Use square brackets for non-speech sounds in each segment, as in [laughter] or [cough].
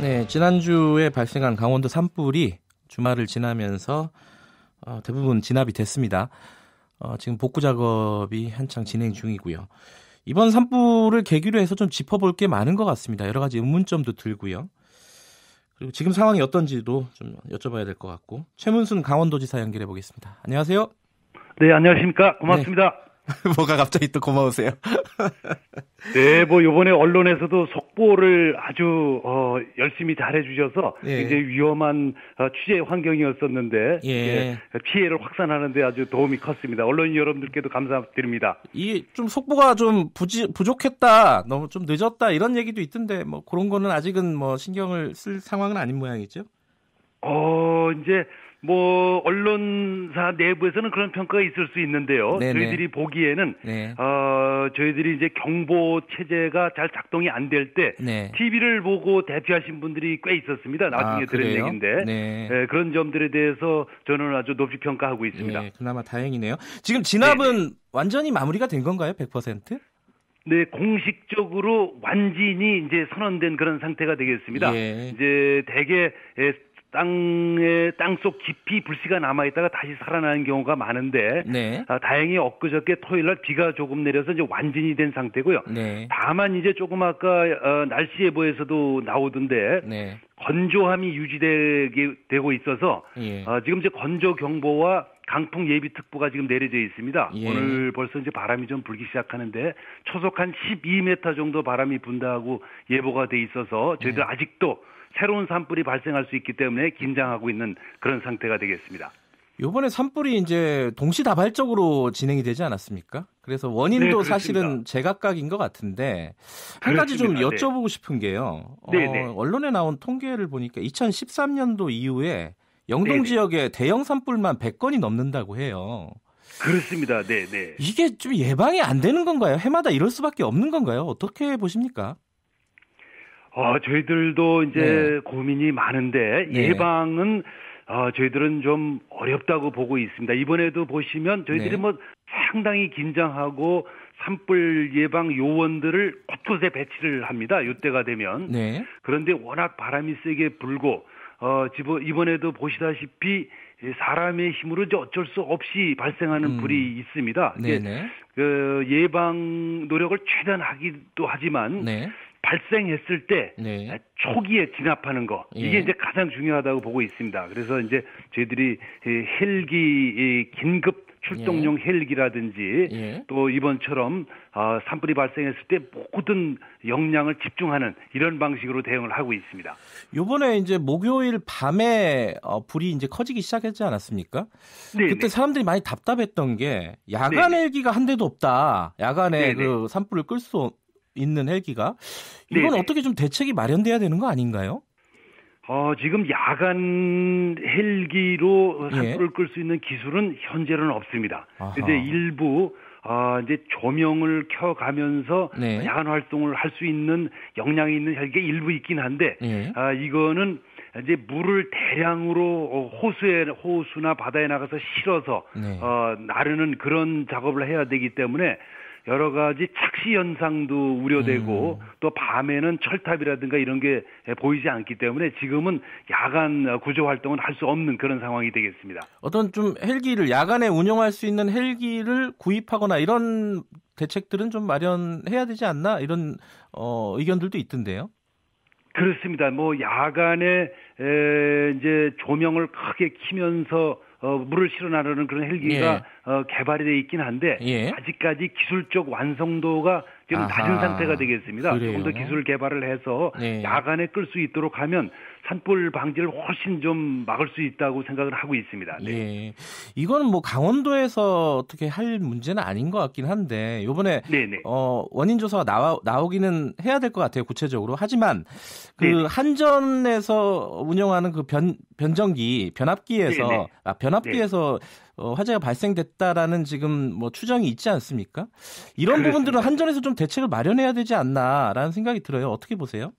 네, 지난주에 발생한 강원도 산불이 주말을 지나면서 어, 대부분 진압이 됐습니다. 어, 지금 복구 작업이 한창 진행 중이고요. 이번 산불을 계기로 해서 좀 짚어볼 게 많은 것 같습니다. 여러 가지 의문점도 들고요. 그리고 지금 상황이 어떤지도 좀 여쭤봐야 될 것 같고 최문순 강원도지사 연결해 보겠습니다. 안녕하세요. 네, 안녕하십니까. 고맙습니다. [laughs] 뭐가 갑자기 또 고마우세요? [laughs] 네, 뭐 요번에 언론에서도 속보를 아주 어, 열심히 잘해 주셔서 예. 굉장히 위험한 어, 취재 환경이었었는데 예. 예, 피해를 확산하는데 아주 도움이 컸습니다. 언론 여러분들께도 감사드립니다. 이 좀 속보가 좀 부지, 부족했다, 너무 좀 늦었다 이런 얘기도 있던데 뭐 그런 거는 아직은 뭐 신경을 쓸 상황은 아닌 모양이죠. 어, 이제 뭐 언론사 내부에서는 그런 평가가 있을 수 있는데요. 네네. 저희들이 보기에는 네, 어, 저희들이 이제 경보 체제가 잘 작동이 안 될때 네. TV를 보고 대피하신 분들이 꽤 있었습니다. 나중에 아, 들은? 얘기인데 네. 예, 그런 점들에 대해서 저는 아주 높이 평가하고 있습니다. 예, 그나마 다행이네요. 지금 진압은 완전히 마무리가 된 건가요? 100%? 네, 공식적으로 완전히 이제 선언된 그런 상태가 되겠습니다. 예. 이제 대개 예, 땅에 땅속 깊이 불씨가 남아 있다가 다시 살아나는 경우가 많은데 네. 아, 다행히 엊그저께 토요일 날 비가 조금 내려서 이제 완전히 된 상태고요. 네. 다만 이제 조금 아까 어, 날씨 예보에서도 나오던데 네. 건조함이 유지되게 되고 있어서 예. 어, 지금 이제 건조 경보와 강풍 예비 특보가 지금 내려져 있습니다. 예. 오늘 벌써 이제 바람이 좀 불기 시작하는데 초속 한 12m 정도 바람이 분다고 예보가 돼 있어서 저희들 네. 아직도 새로운 산불이 발생할 수 있기 때문에 긴장하고 있는 그런 상태가 되겠습니다. 요번에 산불이 이제 동시다발적으로 진행이 되지 않았습니까? 그래서 원인도 네. 사실은 제각각인 것 같은데 한 가지 좀. 네. 여쭤보고 싶은 게요. 네, 어, 네. 언론에 나온 통계를 보니까 2013년도 이후에 영동 네, 네. 지역에 대형 산불만 100건이 넘는다고 해요. 그렇습니다. 네, 네. 이게 좀 예방이 안 되는 건가요? 해마다 이럴 수밖에 없는 건가요? 어떻게 보십니까? 어, 저희들도 이제 네. 고민이 많은데 네. 예방은 어, 저희들은 좀 어렵다고 보고 있습니다. 이번에도 보시면 저희들이 네. 뭐 상당히 긴장하고 산불 예방 요원들을 곳곳에 배치를 합니다. 이때가 되면. 네. 그런데 워낙 바람이 세게 불고 어 이번에도 보시다시피 이 사람의 힘으로 어쩔 수 없이 발생하는 음. 불이 있습니다. 네네. 그 예방 노력을 최대한 하기도 하지만 네. 발생했을 때 네. 초기에 진압하는 거 이게 예. 이제 가장 중요하다고 보고 있습니다. 그래서 이제 저희들이 이 헬기 이 긴급 출동용 헬기라든지 예. 또 이번처럼 아, 산불이 발생했을 때 모든 역량을 집중하는 이런 방식으로 대응을 하고 있습니다. 요번에 이제 목요일 밤에 어, 불이 이제 커지기 시작했지 않았습니까? 네, 그때 네. 사람들이 많이 답답했던 게 야간 네네. 헬기가 한 대도 없다. 야간에 네네. 그 산불을 끌 수 있는 헬기가 이건 네네. 어떻게 좀 대책이 마련돼야 되는 거 아닌가요? 어, 지금 야간 헬기로 예. 산불을 끌수 있는 기술은 현재는 없습니다. 아하. 이제 일부 아, 이제 조명을 켜가면서 네. 야간 활동을 할 수 있는 역량이 있는 헬기가 일부 있긴 한데 예. 아, 이거는 이제 물을 대량으로 어, 호수에 호수나 바다에 나가서 실어서 네. 어, 나르는 그런 작업을 해야 되기 때문에 여러 가지 착시 현상도 우려되고 음. 또 밤에는 철탑이라든가 이런 게 보이지 않기 때문에 지금은 야간 구조 활동은 할 수 없는 그런 상황이 되겠습니다. 어떤 좀 헬기를 야간에 운영할 수 있는 헬기를 구입하거나 이런 대책들은 좀 마련해야 되지 않나 이런 어, 의견들도 있던데요. 그렇습니다. 뭐 야간에 에, 이제 조명을 크게 키면서 어, 물을 실어 나르는 그런 헬기가 어, 개발이 돼 있긴 한데 예. 아직까지 기술적 완성도가 지금 아하. 낮은 상태가 되겠습니다. 그래요? 좀더 기술 개발을 해서 네. 야간에 끌 수 있도록 하면 산불 방지를 훨씬 좀 막을 수 있다고 생각을 하고 있습니다. 네. 예. 이거는 뭐 강원도에서 어떻게 할 문제는 아닌 것 같긴 한데 요번에 네네. 어, 원인 조사가 나와, 나오기는 해야 될 것 같아요, 구체적으로. 하지만 그 네네. 한전에서 운영하는 그 변, 변전기, 변압기에서, 네네. 아, 변압기에서 어, 화재가 발생됐다라는 지금 뭐 추정이 있지 않습니까? 이런 그렇습니다. 부분들은 한전에서 좀 대책을 마련해야 되지 않나라는 생각이 들어요. 어떻게 보세요?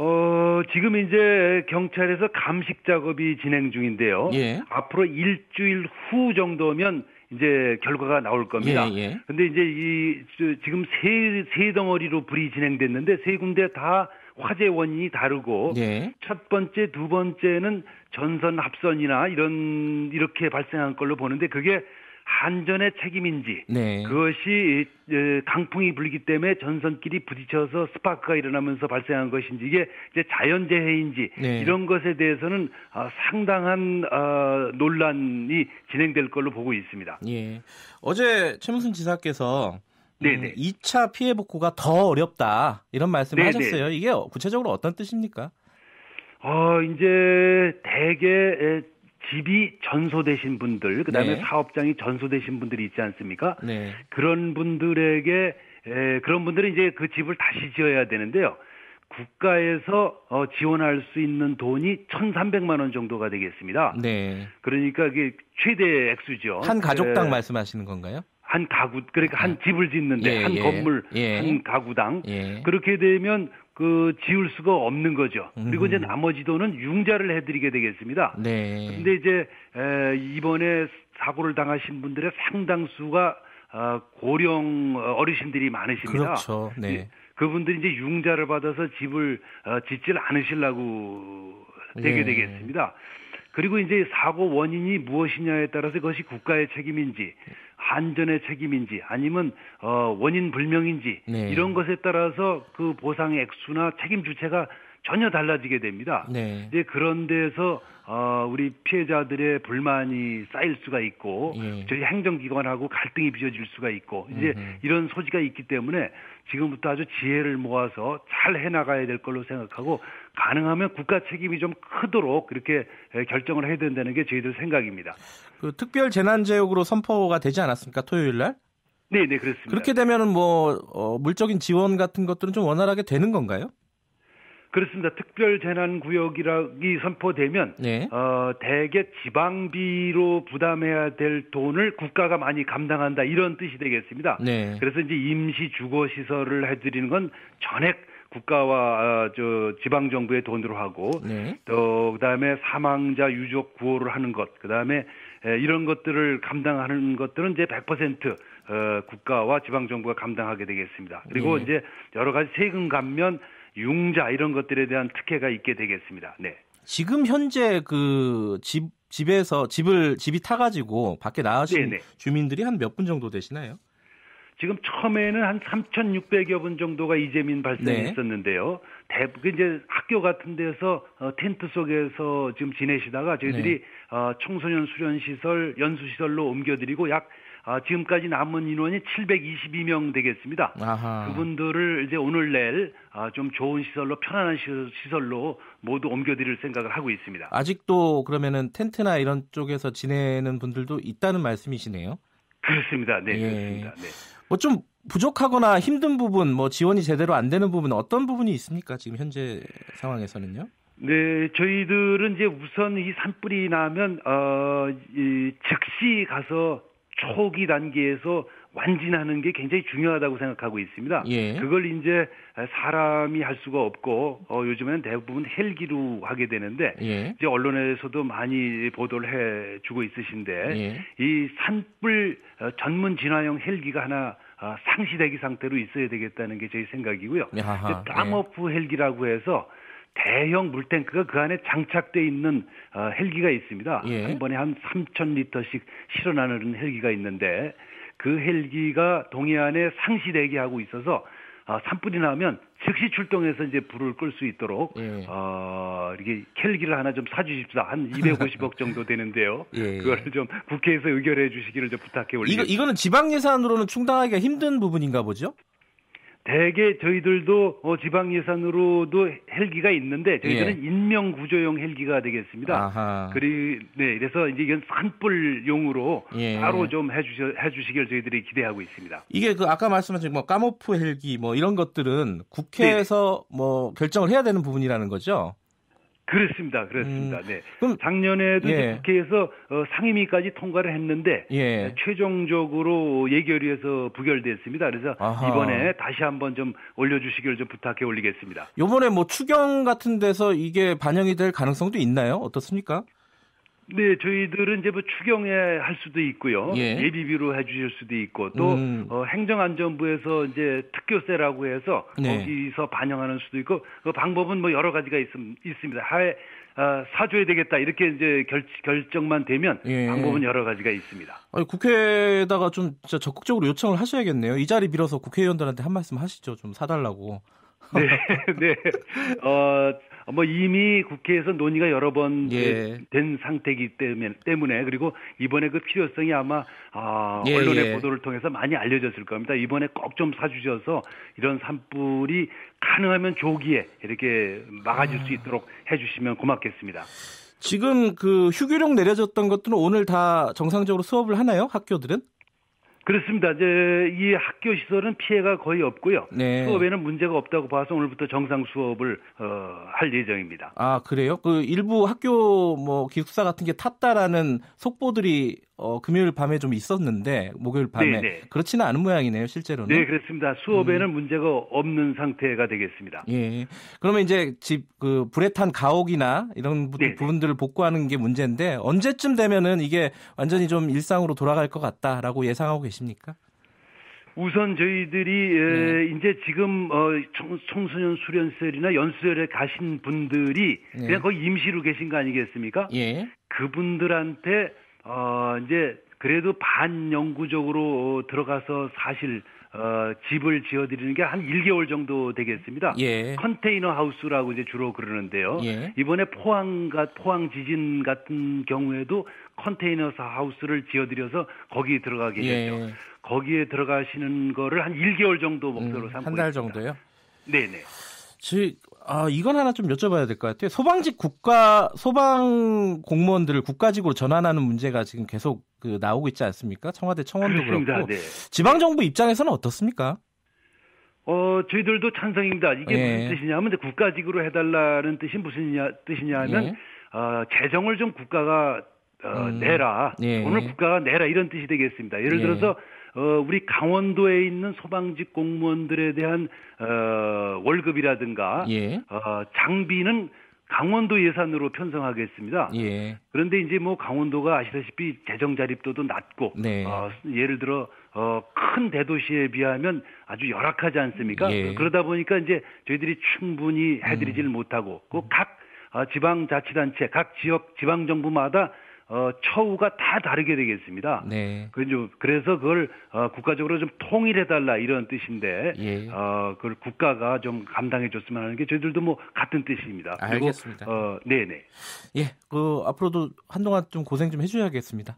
어, 지금 이제 경찰에서 감식 작업이 진행 중인데요. 예. 앞으로 일주일 후 정도면 이제 결과가 나올 겁니다. 예, 예. 근데 이제 이 저, 지금 세, 세 덩어리로 불이 진행됐는데 세 군데 다 화재 원인이 다르고 예. 첫 번째, 두 번째는 전선 합선이나 이런 이렇게 발생한 걸로 보는데 그게 한전의 책임인지 네. 그것이 에, 강풍이 불기 때문에 전선끼리 부딪혀서 스파크가 일어나면서 발생한 것인지 이게 이제 자연재해인지 네. 이런 것에 대해서는 아, 상당한 아, 논란이 진행될 걸로 보고 있습니다. 예. 어제 최문순 지사께서 네네. 2차 피해 복구가 더 어렵다 이런 말씀을 네네. 하셨어요. 이게 구체적으로 어떤 뜻입니까? 어, 이제 대개 에, 집이 전소되신 분들, 그 다음에 네. 사업장이 전소되신 분들이 있지 않습니까? 네. 그런 분들에게, 에, 그런 분들은 이제 그 집을 다시 지어야 되는데요. 국가에서 어, 지원할 수 있는 돈이 1,300만 원 정도가 되겠습니다. 네. 그러니까 이게 최대 액수죠. 한 가족당 에, 말씀하시는 건가요? 한 가구, 그러니까 한 집을 짓는데 예, 한 예. 건물, 예. 한 가구당 예. 그렇게 되면 그 지울 수가 없는 거죠. 그리고 음. 이제 나머지 돈은 융자를 해드리게 되겠습니다. 네. 근데 이제 에, 이번에 사고를 당하신 분들의 상당수가 어, 고령 어르신들이 많으십니다. 그렇죠. 네. 그분들이 이제 융자를 받아서 집을 어, 짓질 않으시려고 되게 예. 되겠습니다. 그리고 이제 사고 원인이 무엇이냐에 따라서 그것이 국가의 책임인지 한전의 책임인지 아니면 어, 원인 불명인지 네. 이런 것에 따라서 그 보상 액수나 책임 주체가 전혀 달라지게 됩니다. 네. 이제 그런 데서 어, 우리 피해자들의 불만이 쌓일 수가 있고 예. 저희 행정기관하고 갈등이 빚어질 수가 있고 이제 음흠. 이런 소지가 있기 때문에 지금부터 아주 지혜를 모아서 잘 해나가야 될 걸로 생각하고 가능하면 국가 책임이 좀 크도록 그렇게 에, 결정을 해야 된다는 게 저희들 생각입니다. 그 특별 재난지역으로 선포가 되지 않았습니까? 토요일 날? 네, 네 그렇습니다. 그렇게 되면은 뭐 어, 물적인 지원 같은 것들은 좀 원활하게 되는 건가요? 그렇습니다. 특별 재난 구역이라기 선포되면 네. 어, 대개 지방비로 부담해야 될 돈을 국가가 많이 감당한다 이런 뜻이 되겠습니다. 네. 그래서 이제 임시 주거 시설을 해드리는 건 전액 국가와 어, 저 지방 정부의 돈으로 하고 네. 또 그다음에 사망자 유족 구호를 하는 것 그다음에 에, 이런 것들을 감당하는 것들은 이제 100% 어, 국가와 지방 정부가 감당하게 되겠습니다. 그리고 예. 이제 여러 가지 세금 감면 융자 이런 것들에 대한 특혜가 있게 되겠습니다. 네. 지금 현재 그 집 집에서 집을 집이 타가지고 밖에 나가신 네네. 주민들이 한 몇 분 정도 되시나요? 지금 처음에는 한 3,600여 분 정도가 이재민 네. 발생했었는데요. 대부분 이제 학교 같은 데서 어, 텐트 속에서 지금 지내시다가 저희들이 네. 어, 청소년 수련 시설, 연수 시설로 옮겨드리고 약 어, 지금까지 남은 인원이 722명 되겠습니다. 아하. 그분들을 이제 오늘 내일 아, 좀 좋은 시설로 편안한 시- 시설로 모두 옮겨드릴 생각을 하고 있습니다. 아직도 그러면은 텐트나 이런 쪽에서 지내는 분들도 있다는 말씀이시네요. 그렇습니다. 네, 예. 그렇습니다. 네. 뭐 좀 부족하거나 힘든 부분, 뭐 지원이 제대로 안 되는 부분 어떤 부분이 있습니까? 지금 현재 상황에서는요? 네, 저희들은 이제 우선 이 산불이 나면 어, 이 즉시 가서 초기 단계에서 완진하는 게 굉장히 중요하다고 생각하고 있습니다. 예. 그걸 이제 사람이 할 수가 없고 어, 요즘에는 대부분 헬기로 하게 되는데 예. 이제 언론에서도 많이 보도를 해주고 있으신데 예. 이 산불 어, 전문 진화용 헬기가 하나 아, 상시 대기 상태로 있어야 되겠다는 게 저희 생각이고요. 아하, 이제 땀오프 헬기라고 해서 대형 물탱크가 그 안에 장착돼 있는 어, 헬기가 있습니다. 예. 한 번에 한 3,000리터씩 실어나르는 헬기가 있는데 그 헬기가 동해안에 상시 대기 하고 있어서 어, 산불이 나면 즉시 출동해서 이제 불을 끌 수 있도록 예. 어, 이렇게 헬기를 하나 좀 사주십사. 한 250억 [laughs] 정도 되는데요. 예. 그거를 좀 국회에서 의결해 주시기를 좀 부탁해 이거 올리겠습니다. 이거는 지방 예산으로는 충당하기가 힘든 부분인가 보죠? 대개 저희들도 어, 지방 예산으로도 헬기가 있는데 저희들은 인명 구조용 헬기가 되겠습니다. 예. 아하. 그리 네 그래서 이제 이건 산불용으로 예. 따로 좀 해주셔 해주시길 저희들이 기대하고 있습니다. 이게 그 아까 말씀하신 뭐 까모프 헬기 뭐 이런 것들은 국회에서 뭐 결정을 해야 되는 부분이라는 거죠. 그렇습니다, 그렇습니다. 네. 그럼 작년에도 예. 국회에서 어, 상임위까지 통과를 했는데 예. 최종적으로 예결위에서 부결됐습니다. 그래서 아하. 이번에 다시 한번 좀 올려주시기를 좀 부탁해 올리겠습니다. 요번에 뭐 추경 같은 데서 이게 반영이 될 가능성도 있나요? 어떻습니까? 네, 저희들은 이제 뭐 추경에 할 수도 있고요. 예. 비비로 해주실 수도 있고 또 음. 어, 행정안전부에서 이제 특교세라고 해서 네. 거기서 반영하는 수도 있고 그 방법은 뭐 여러 가지가 있, 있습니다. 하에 아, 사줘야 되겠다 이렇게 이제 결, 결정만 되면 예. 방법은 여러 가지가 있습니다. 아니, 국회에다가 좀 진짜 적극적으로 요청을 하셔야겠네요. 이 자리 빌어서 국회의원들한테 한 말씀 하시죠. 좀 사달라고. 네, [laughs] 네. 어, 뭐 이미 국회에서 논의가 여러 번 예. 된 상태이기 때문에, 때문에 그리고 이번에 그 필요성이 아마 아, 예, 언론의 예. 보도를 통해서 많이 알려졌을 겁니다. 이번에 꼭 좀 사주셔서 이런 산불이 가능하면 조기에 이렇게 막아줄 아. 수 있도록 해주시면 고맙겠습니다. 지금 그 휴교령 내려졌던 것들은 오늘 다 정상적으로 수업을 하나요? 학교들은? 그렇습니다. 이제 이 학교 시설은 피해가 거의 없고요. 네. 수업에는 문제가 없다고 봐서 오늘부터 정상 수업을 어, 할 예정입니다. 아, 그래요? 그 일부 학교 뭐 기숙사 같은 게 탔다라는 속보들이 어, 금요일 밤에 좀 있었는데 목요일 밤에 네, 네. 그렇지는 않은 모양이네요, 실제로는. 네, 그렇습니다. 수업에는 음. 문제가 없는 상태가 되겠습니다. 예. 그러면 이제 집 그 불에 탄 가옥이나 이런 부- 네네. 부분들을 복구하는 게 문제인데 언제쯤 되면은 이게 완전히 좀 일상으로 돌아갈 것 같다라고 예상하고 계십니까? 우선 저희들이 에, 네. 이제 지금 어, 청, 청소년 수련셀이나 연수설에 가신 분들이 네. 그냥 거기 임시로 계신 거 아니겠습니까? 예. 그분들한테 어, 이제 그래도 반영구적으로 어, 들어가서 사실 어, 집을 지어드리는 게 한 1개월 정도 되겠습니다. 예. 컨테이너 하우스라고 이제 주로 그러는데요. 예. 이번에 포항 가 포항 지진 같은 경우에도 컨테이너 하우스를 지어드려서 거기 들어가게 예. 되죠. 거기에 들어가시는 거를 한 1개월 정도 목표로 삼고 음, 한달 있습니다. 정도요? 네네. 즉, 아, 이건 하나 좀 여쭤봐야 될 것 같아요. 소방직 국가, 소방 공무원들을 국가직으로 전환하는 문제가 지금 계속 그 나오고 있지 않습니까? 청와대 청원도 그렇습니다. 그렇고. 네. 지방정부 입장에서는 어떻습니까? 어, 저희들도 찬성입니다. 이게 예. 무슨 뜻이냐면 국가직으로 해달라는 뜻이 무슨 냐- 뜻이냐면 예. 어, 재정을 좀 국가가 어, 음. 내라. 예. 돈을 국가가 내라 이런 뜻이 되겠습니다. 예를 예. 들어서 어, 우리 강원도에 있는 소방직 공무원들에 대한 어, 월급이라든가 예. 어, 장비는 강원도 예산으로 편성하겠습니다. 예. 그런데 이제 뭐 강원도가 아시다시피 재정 자립도도 낮고 네. 어, 예를 들어 어, 큰 대도시에 비하면 아주 열악하지 않습니까? 예. 그러다 보니까 이제 저희들이 충분히 해드리질 음. 못하고 그각 어, 지방자치단체, 각 지역 지방정부마다 어, 처우가 다 다르게 되겠습니다. 네. 그죠. 그래서 그걸 어, 국가적으로 좀 통일해달라 이런 뜻인데 예. 어, 그걸 국가가 좀 감당해줬으면 하는 게 저희들도 뭐 같은 뜻입니다. 그리고, 알겠습니다. 어, 네네. 예. 그 앞으로도 한동안 좀 고생 좀 해주셔야겠습니다.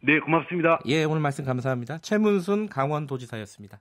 네, 고맙습니다. 예, 오늘 말씀 감사합니다. 최문순 강원도지사였습니다.